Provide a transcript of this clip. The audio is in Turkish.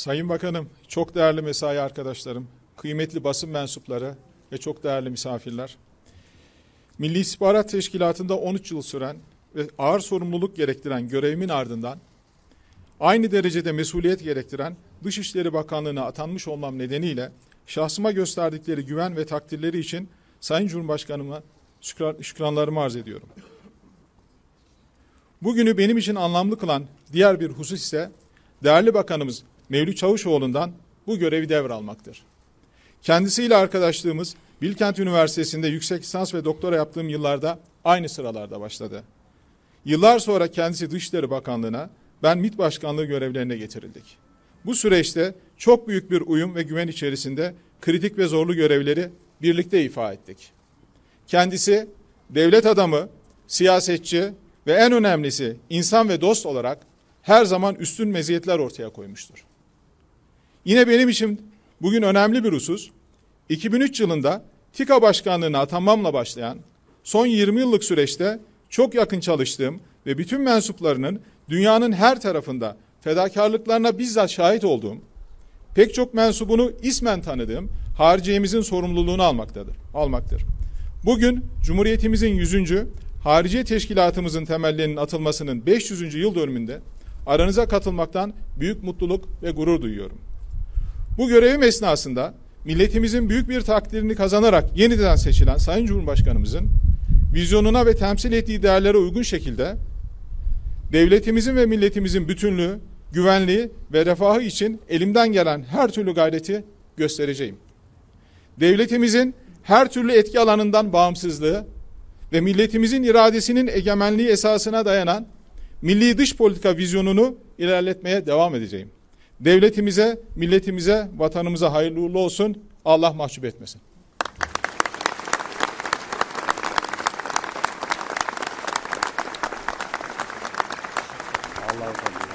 Sayın Bakanım, çok değerli mesai arkadaşlarım, kıymetli basın mensupları ve çok değerli misafirler. Milli İstihbarat Teşkilatı'nda 13 yıl süren ve ağır sorumluluk gerektiren görevimin ardından aynı derecede mesuliyet gerektiren Dışişleri Bakanlığı'na atanmış olmam nedeniyle şahsıma gösterdikleri güven ve takdirleri için Sayın Cumhurbaşkanıma şükran, şükranlarımı arz ediyorum. Bugünü benim için anlamlı kılan diğer bir husus ise değerli bakanımız Mevlüt Çavuşoğlu'ndan bu görevi devralmaktır. Kendisiyle arkadaşlığımız Bilkent Üniversitesi'nde yüksek lisans ve doktora yaptığım yıllarda aynı sıralarda başladı. Yıllar sonra kendisi Dışişleri Bakanlığı'na, ben MİT Başkanlığı görevlerine getirildik. Bu süreçte çok büyük bir uyum ve güven içerisinde kritik ve zorlu görevleri birlikte ifa ettik. Kendisi devlet adamı, siyasetçi ve en önemlisi insan ve dost olarak her zaman üstün meziyetler ortaya koymuştur. Yine benim için bugün önemli bir husus, 2003 yılında TİKA başkanlığına atanmamla başlayan son 20 yıllık süreçte çok yakın çalıştığım ve bütün mensuplarının dünyanın her tarafında fedakarlıklarına bizzat şahit olduğum, pek çok mensubunu ismen tanıdığım hariciyemizin sorumluluğunu almaktadır, almaktır. Bugün Cumhuriyetimizin 100. Hariciye Teşkilatımızın temellerinin atılmasının 500. yıl dönümünde aranıza katılmaktan büyük mutluluk ve gurur duyuyorum. Bu görevim esnasında milletimizin büyük bir takdirini kazanarak yeniden seçilen Sayın Cumhurbaşkanımızın vizyonuna ve temsil ettiği değerlere uygun şekilde devletimizin ve milletimizin bütünlüğü, güvenliği ve refahı için elimden gelen her türlü gayreti göstereceğim. Devletimizin her türlü etki alanından bağımsızlığı ve milletimizin iradesinin egemenliği esasına dayanan milli dış politika vizyonunu ilerletmeye devam edeceğim. Devletimize, milletimize, vatanımıza hayırlı uğurlu olsun. Allah mahcup etmesin. Allah razı olsun.